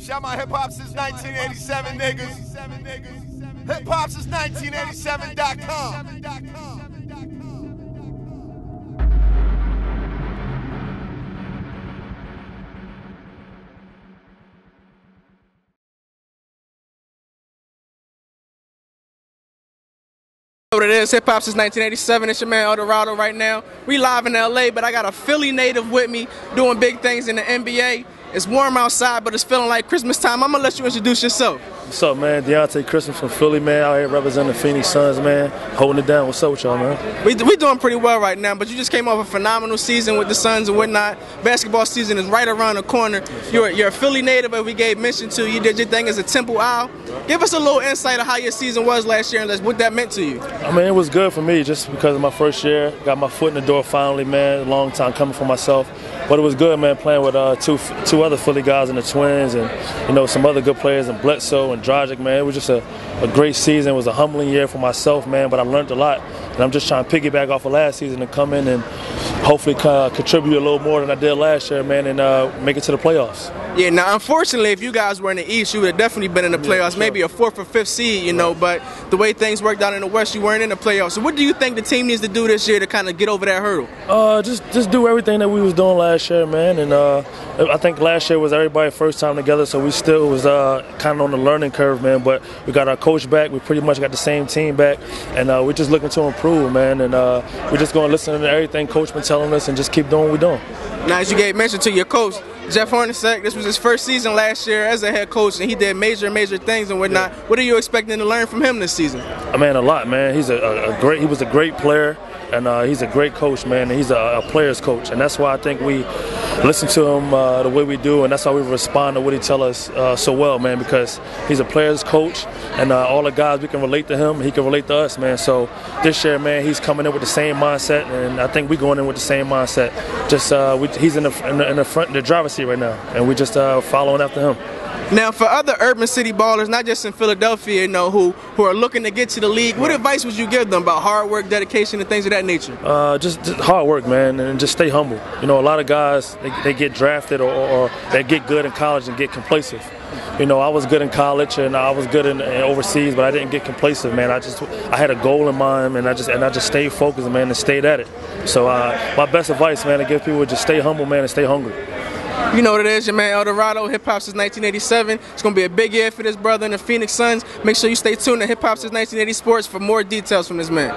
Shout my hip hop since 1987, niggas. Hip hop since 1987.com. What it is, hip hop since 1987. It's your man Eldorado right now. We live in LA, but I got a Philly native with me doing big things in the NBA. It's warm outside, but it's feeling like Christmas time. I'm gonna let you introduce yourself. What's up, man? Dionte Christmas from Philly, man. Out here representing the Phoenix Suns, man. Holding it down. What's up with y'all, man? We we doing pretty well right now, but you just came off a phenomenal season with the Suns and whatnot. Basketball season is right around the corner. You're you're a Philly native, but we gave mention to you. Did your thing as a Temple Owl. Give us a little insight of how your season was last year and what that meant to you. I mean, it was good for me just because of my first year. Got my foot in the door finally, man. Long time coming for myself. But it was good, man, playing with uh, two two other Philly guys and the Twins and, you know, some other good players and Bledsoe and Dragic, man. It was just a, a great season. It was a humbling year for myself, man, but I learned a lot. And I'm just trying to piggyback off of last season and come in and hopefully uh, contribute a little more than I did last year, man, and uh, make it to the playoffs. Yeah, now unfortunately, if you guys were in the East, you would have definitely been in the playoffs, yeah, sure. maybe a fourth or fifth seed, you know. But the way things worked out in the West, you weren't in the playoffs. So, what do you think the team needs to do this year to kind of get over that hurdle? Uh, just just do everything that we was doing last year, man. And uh, I think last year was everybody's first time together, so we still was uh, kind of on the learning curve, man. But we got our coach back. We pretty much got the same team back, and uh, we're just looking to improve, man. And uh, we're just going to listen to everything coach been telling us and just keep doing what we're doing. Now, as you gave mention to your coach, Jeff Hornacek, this was his first season last year as a head coach, and he did major, major things and whatnot. Yeah. What are you expecting to learn from him this season? I mean, a lot, man. He's a, a, a great. He was a great player, and uh, he's a great coach, man. He's a, a, player's coach, and that's why I think we listen to him uh, the way we do, and that's why we respond to what he tell us uh, so well, man. Because he's a player's coach, and uh, all the guys we can relate to him, he can relate to us, man. So this year, man, he's coming in with the same mindset, and I think we're going in with the same mindset. Just uh, we, he's in the, in the, in the front, the driver's seat right now, and we're just uh, following after him. Now, for other urban city ballers, not just in Philadelphia, you know, who who are looking to get to the league, what advice would you give them about hard work, dedication, and things of that nature? Uh, just, just, hard work, man, and just stay humble. You know, a lot of guys they, they get drafted or, or, they get good in college and get complacent. You know, I was good in college and I was good in, in, overseas, but I didn't get complacent, man. I just I had a goal in mind, and I just and I just stayed focused, man, and stayed at it. So uh, my best advice, man, to give people just stay humble, man, and stay hungry. You know what it is, your man Eldorado, hip hop since 1987. It's gonna be a big year for this brother and the Phoenix Suns. Make sure you stay tuned to Hip Hop since 1980 Sports for more details from this man.